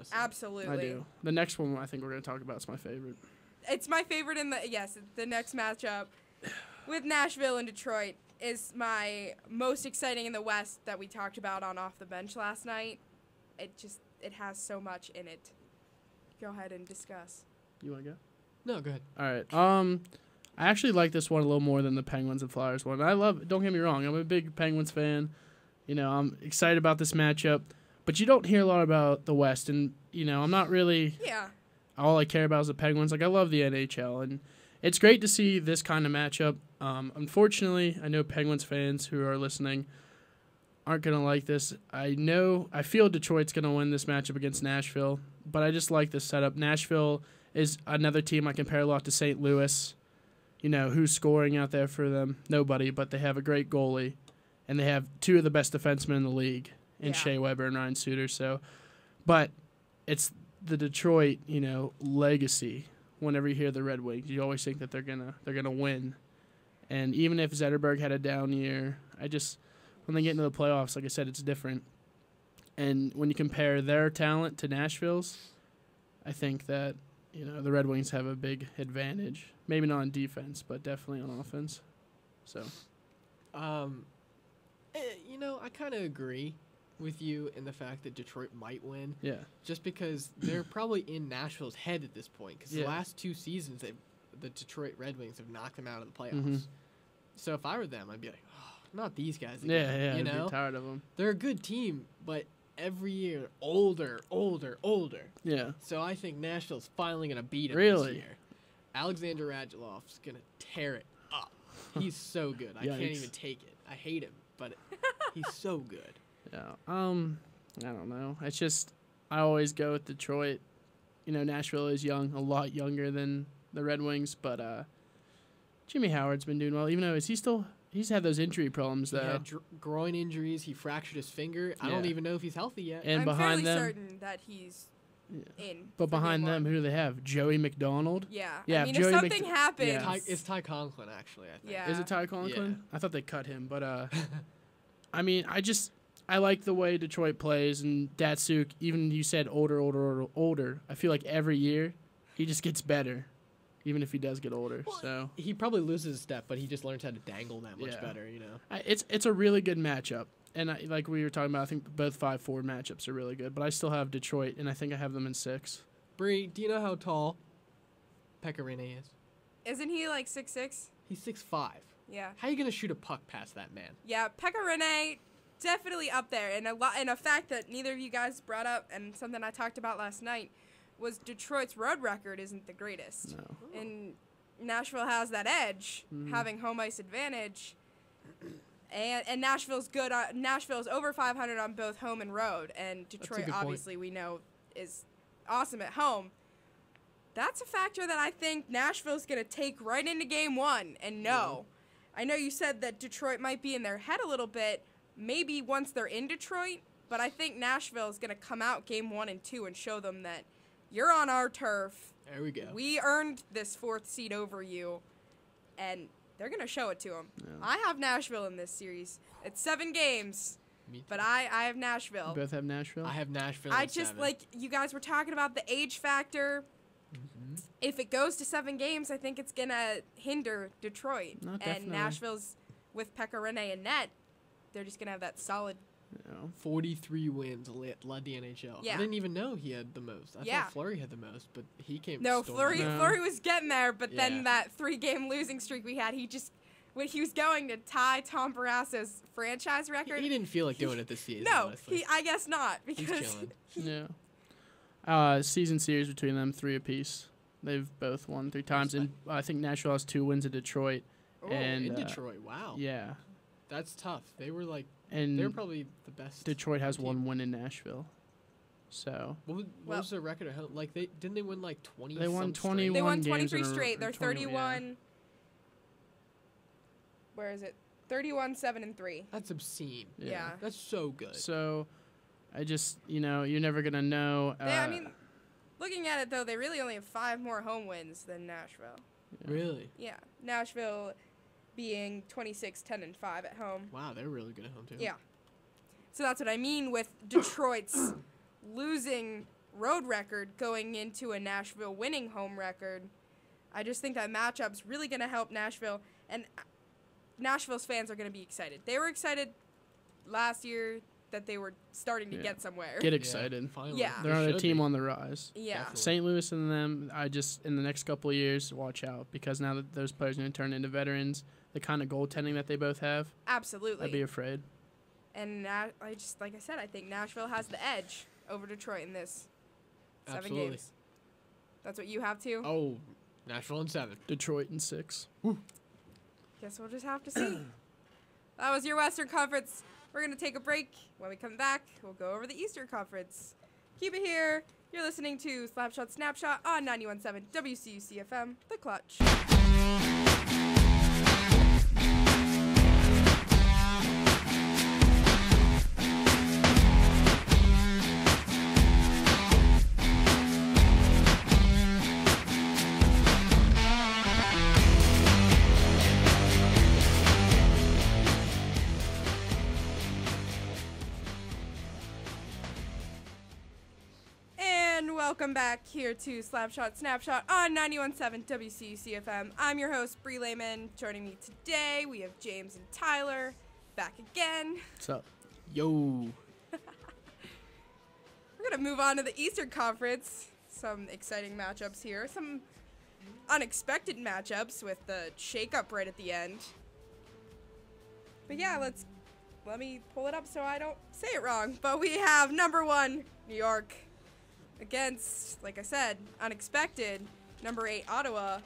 honestly. Absolutely. I do. The next one I think we're gonna talk about is my favorite. It's my favorite in the yes, the next matchup with Nashville and Detroit is my most exciting in the West that we talked about on off the bench last night. It just it has so much in it. Go ahead and discuss. You wanna go? No, go ahead. All right. Um, I actually like this one a little more than the Penguins and Flyers one. I love. Don't get me wrong. I'm a big Penguins fan. You know, I'm excited about this matchup, but you don't hear a lot about the West, and you know, I'm not really. Yeah. All I care about is the Penguins. Like I love the NHL, and it's great to see this kind of matchup. Um, unfortunately, I know Penguins fans who are listening aren't gonna like this. I know. I feel Detroit's gonna win this matchup against Nashville, but I just like this setup. Nashville is another team I compare a lot to St. Louis. You know, who's scoring out there for them? Nobody, but they have a great goalie, and they have two of the best defensemen in the league in Yeah. Shea Weber and Ryan Suter. So, but it's the Detroit, you know, legacy. Whenever you hear the Red Wings, you always think that they're gonna they're gonna win, and even if Zetterberg had a down year, I just when they get into the playoffs, like I said, it's different. And when you compare their talent to Nashville's, I think that you know the Red Wings have a big advantage. Maybe not on defense, but definitely on offense. So Um, eh, you know, I kind of agree with you in the fact that Detroit might win, yeah, just because they're probably in Nashville's head at this point. Because Yeah. the last two seasons, they the Detroit Red Wings have knocked them out of the playoffs. Mhm. So if I were them, I'd be like, oh, not these guys yeah, again. yeah. you I'd know, be tired of them. they're a good team, but every year older, older, older. Yeah, So I think Nashville's finally gonna beat them Really? this year. Alexander Radulov's gonna tear it up. He's so good. I can't even take it. I hate him, but he's so good. Yeah. Um, I don't know. It's just I always go with Detroit. You know, Nashville is young, a lot younger than the Red Wings, but uh, Jimmy Howard's been doing well. Even though is he still he's had those injury problems He though. had dr- groin injuries. He fractured his finger. I don't even know if he's healthy yet. And I'm behind fairly them, certain that he's Yeah. in. but behind them, who do they have? Joey MacDonald. Yeah. Yeah, I if mean, Joey if Mc- something happens, Yeah. Ty, it's Ty Conklin, actually. I think. Yeah. Is it Ty Conklin? Yeah. I thought they cut him, but uh, I mean, I just I like the way Detroit plays and Datsyuk. Even you said older, older, older, older. I feel like every year he just gets better, even if he does get older. Well, so He probably loses a step, but he just learns how to dangle that much Yeah. better. You know. I, it's it's a really good matchup. And I, like we were talking about, I think both five four matchups are really good. But I still have Detroit, and I think I have them in six. Bree, do you know how tall Pekka Rinne is? isn't he like six six? He's six five. Yeah. How are you gonna shoot a puck past that man? Yeah, Pekka Rinne definitely up there, and a lot, and a fact that neither of you guys brought up, and something I talked about last night, was Detroit's road record isn't the greatest, No. and Nashville has that edge, Mhm. having home ice advantage, and and Nashville's good. On, Nashville's over 500 on both home and road, and Detroit good point. obviously we know is awesome at home. That's a factor that I think Nashville's going to take right into game one. And no, I know you said that Detroit might be in their head a little bit, maybe once they're in Detroit, but I think Nashville is going to come out game one and two and show them that you're on our turf. There we go. We earned this fourth seed over you, and they're going to show it to them. Yeah. I have Nashville in this series. It's seven games, Me too. but I, I have You Nashville. both have Nashville. I have Nashville. I just seven. like you guys were talking about the age factor. Mhm. If it goes to seven games, I think it's gonna hinder Detroit No, and definitely. Nashville's with Pekka Rinne and net. They're just gonna have that solid. you know. 43 wins led, led the NHL. Yeah. I didn't even know he had the most. I Yeah. thought Fleury had the most, but he came. No, Fleury. No. Fleury was getting there, but Yeah. then that three-game losing streak we had, he just when he was going to tie Tom Barrasso's franchise record. he didn't feel like doing it this season. no, honestly. he. I guess not He's because chilling. Yeah. Uh, season series between them three apiece. They've both won three times, and I think Nashville has two wins at Detroit. Ooh, and in uh, Detroit. Wow. Yeah, That's tough. They were like and they're probably the best. Detroit has team. one win in Nashville. So What, was, what Well- was their record at? Like they didn't they win like 20 They won some straight? 21 they won 23 in a row- straight. They're 20 yeah. 31. Where is it? 31, seven and three. That's obscene. Yeah. That's so good. So, I just you know you're never gonna know. Uh, They, I mean, looking at it though, they really only have five more home wins than Nashville. yeah. Really? Yeah, Nashville being 26, 10 and five at home. Wow, they're really good at home too. Yeah. So that's what I mean with Detroit's losing road record going into a Nashville winning home record. I just think that matchup's really going to help Nashville, and uh, Nashville's fans are going to be excited. They were excited last year that they were starting to Yeah. get somewhere. Get Yeah, excited. finally. Yeah. They're They on a team be. on the rise. yeah. Definitely. St. Louis and them, I just in the next couple of years, watch out because now that those players are going to turn into veterans, the kind of goaltending that they both have, Absolutely. I'd be afraid. and Na- I just like I said, I think Nashville has the edge over Detroit in this seven Absolutely. games. That's what you have too. Oh, Nashville in seven. Detroit in six. Guess we'll just have to see. that was your Western Conference. We're gonna take a break. When we come back, we'll go over the Eastern Conference. Keep it here. You're listening to Slapshot Snapshot on 91.7 WCUC FM, The Clutch. Welcome back here to Slapshot Snapshot on 91.7 WCUC FM. I'm your host, Bre Lehman. Joining me today, we have James and Tyler back again. What's up? Yo. We're going to move on to the Eastern Conference. Some exciting matchups here. Some unexpected matchups with the shakeup right at the end. But yeah, let's let me pull it up so I don't say it wrong. But we have number one, New York, against, like I said, unexpected, number eight, Ottawa.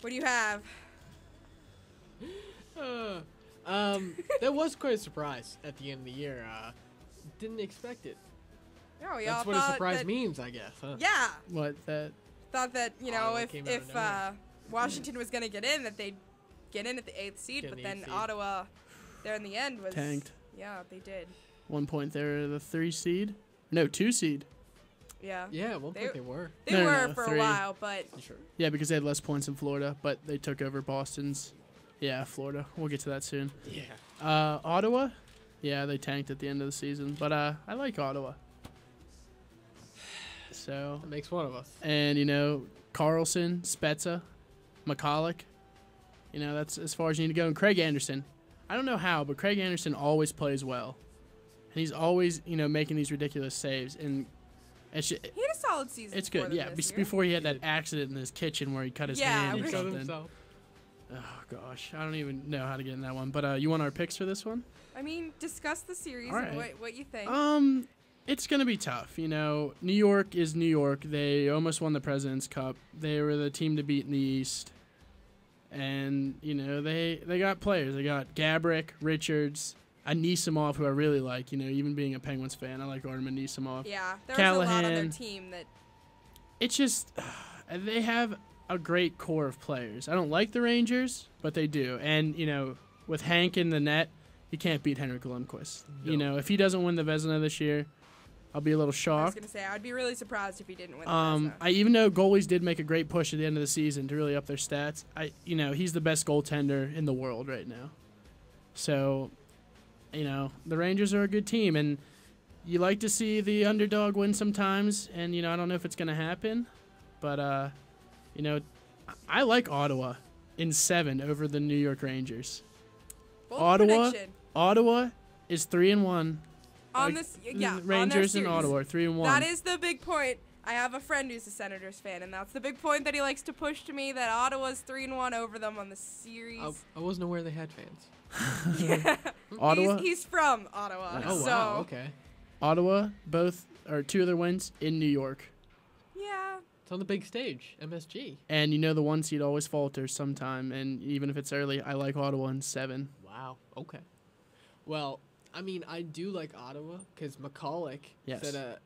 What do you have? Uh, um, that was quite a surprise at the end of the year. Uh, didn't expect it. Oh, we all That's what a surprise that- means, I guess. Huh? Yeah, What that? thought that you know Ottawa if came out of if uh, Washington was gonna get in, that they'd get in at the eighth seed. Get but an then seed. Ottawa, there in the end was Tanked. Yeah, they did. One point they were the three seed. No, two seed. Yeah, Yeah, at one They- point they were. they No, no, were no, for three. a while, but Sure. Yeah, because they had less points in Florida, but they took over Boston's. Yeah, Florida. We'll get to that soon. Yeah. Uh, Ottawa. Yeah, they tanked at the end of the season, but uh, I like Ottawa. So That makes one of us. and you know Karlsson, Spezza, Michalek. You know that's as far as you need to go. And Craig Anderson, I don't know how, but Craig Anderson always plays well, and he's always you know making these ridiculous saves. And it's ju- he had a solid season. it's good. Yeah, this be- year. before he had that accident in his kitchen where he cut his Yeah, hand or something. himself. Oh gosh, I don't even know how to get in that one. But uh, you want our picks for this one? I mean, discuss the series All and what what you think. Um, it's gonna be tough. You know, New York is New York. They almost won the President's Cup. They were the team to beat in the East, and you know they they got players. They got Gaborik, Richards, Anisimov, who I really like. You know, even being a Penguins fan, I like Artem Anisimov. yeah, there was a lot on their team that It's just they have a great core of players. I don't like the Rangers, but they do. And you know, with Hank in the net, you can't beat Henrik Lundqvist. You know, if he doesn't win the Vezina this year, I'll be a little shocked. I was gonna say I'd be really surprised if he didn't win. Um, I even though goalies did make a great push at the end of the season to really up their stats. I, you know, he's the best goaltender in the world right now. So, you know, the Rangers are a good team, and you like to see the underdog win sometimes. And you know, I don't know if it's gonna happen, but uh, you know, I- like Ottawa in seven over the New York Rangers. Bold Ottawa, prediction. Ottawa is three and one. on like, this, yeah, the on Rangers and. Ottawa are three and one. That is the big point. I have a friend who's a Senators fan, and that's the big point that he likes to push to me that Ottawa's three and one over them on the series. I, I wasn't aware they had fans. yeah. Hmm. Ottawa? He's, he's from Ottawa. Oh so wow. Okay. Ottawa, both or two of their wins in New York. yeah, It's on the big stage, MSG. And you know the one seed always falters sometime, and even if it's early, I like Ottawa in seven. Wow. Okay. Well, I mean, I do like Ottawa because Michalek Yes. set a uh,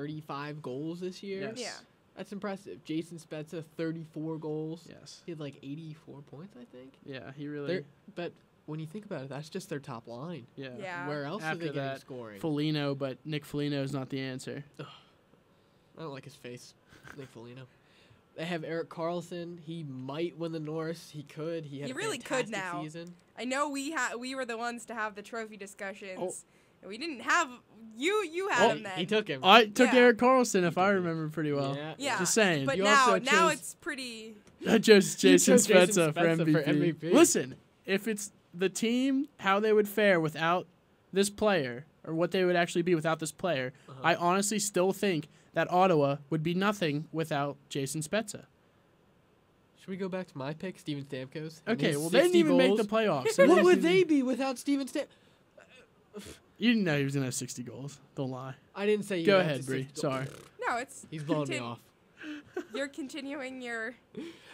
35 goals this year. Yes. yeah. That's impressive. Jason Spezza, 34 goals. Yes. He had like 84 points, I think. Yeah, he really. They're, but when you think about it, that's just their top line. yeah. Yeah. Where else are After they getting that, scoring? Foligno, but Nick Foligno is not the answer. I don't like his face. Nick Foligno. They have Erik Karlsson. He might win the Norris. He could. He had He a really could fantastic now. Season. I know we ha- we were the ones to have the trophy discussions, Oh. We didn't have you. You had Oh, him then. He took him. I took Yeah. Erik Karlsson, if I remember pretty well. Yeah. yeah, Just saying. But You now, also now chose- it's pretty. I chose Jason chose Jason Spezza, for, MVP. for MVP. Listen, if it's the team, how they would fare without this player, or what they would actually be without this player, Uh-huh. I honestly still think that Ottawa would be nothing without Jason Spezza. Should we go back to my pick, Steven Stamkos? Okay, well, they didn't 60 even make the playoffs. what would they be without Steven Stam? You didn't know he was going to have 60 goals. Don't lie. I didn't say. you Go had ahead, to Bree. Sorry. No, it's. He's blowing me off. You're continuing your.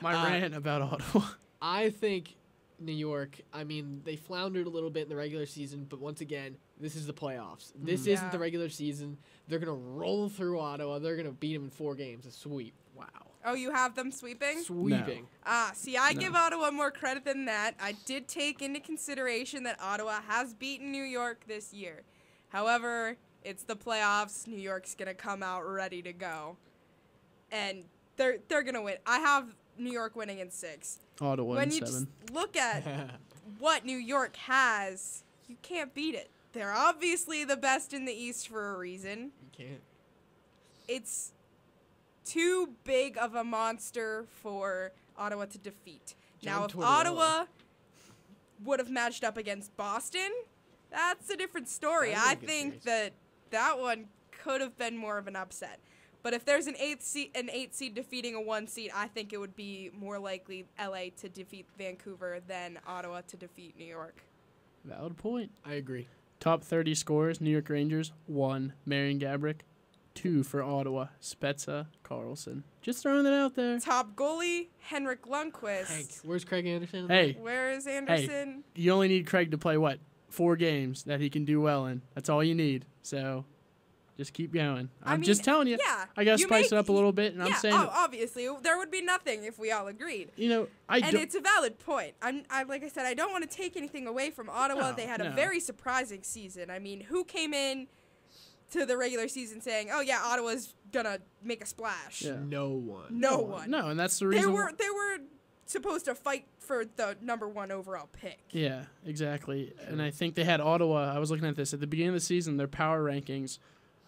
My Uh, rant about Ottawa. I think New York. I mean, they floundered a little bit in the regular season, but once again, this is the playoffs. This Mm. isn't the regular season. They're gonna roll through Ottawa. They're gonna beat them in four games. A sweep. Wow. Oh, you have them sweeping? Sweeping. Ah, see, I No. give Ottawa more credit than that. I did take into consideration that Ottawa has beaten New York this year. However, it's the playoffs. New York's gonna come out ready to go, and they're they're gonna win. I have New York winning in six. Ottawa when in you seven. just look at what New York has, you can't beat it. They're obviously the best in the East for a reason. you can't. It's too big of a monster for Ottawa to defeat. now, if Tortorella. Ottawa would have matched up against Boston, that's a different story. That'd be a I good think series. that that one could have been more of an upset. But if there's an eighth seed, an eight seed defeating a one seed, I think it would be more likely LA to defeat Vancouver than Ottawa to defeat New York. Valid point. I agree. Top 30 scores New York Rangers, 1. Marian Gaborik, 2 for Ottawa, Spezza, Karlsson. Just throwing that out there. Top goalie Henrik Lundqvist. Hank, where's Craig Anderson? Hey, Where is Anderson? Hey, you only need Craig to play what? Four games that he can do well in. That's all you need. So just keep going. I I'm mean, just telling you. Yeah. I got to you spice make- it up a little bit, and I'm saying, oh, obviously, there would be nothing if we all agreed. you know, I and it's a valid point. I'm, I like I said, I don't want to take anything away from Ottawa. No, they had no. a very surprising season. I mean, who came in to the regular season saying, "Oh yeah, Ottawa's gonna make a splash"? Yeah. No one. No one. No, and that's the reason. They reason. were they were supposed to fight for the number one overall pick. Yeah, exactly. And I think they had Ottawa. I was looking at this at the beginning of the season. Their power rankings,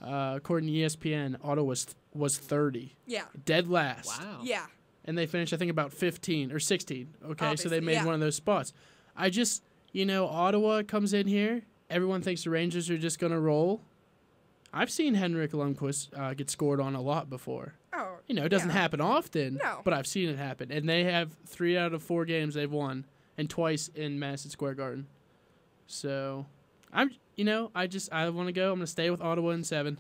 uh, according to ESPN, Ottawa was was 30, Yeah. dead last. Wow. Yeah. and they finished I think about 15 or 16. Okay, so they made yeah. one of those spots. I just, you know, Ottawa comes in here. Everyone thinks the Rangers are just gonna roll. I've seen Henrik Lundqvist uh, get scored on a lot before. Oh. You know, it doesn't yeah. happen often, No. but I've seen it happen. And they have three out of four games they've won, and twice in Madison Square Garden. So, I'm, you know, I just I want to go. I'm gonna stay with Ottawa in seven.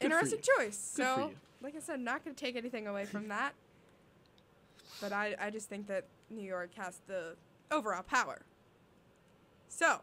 Good Interesting choice. Good so, like I said, not going to take anything away from that. But I, I just think that New York has the overall power. So,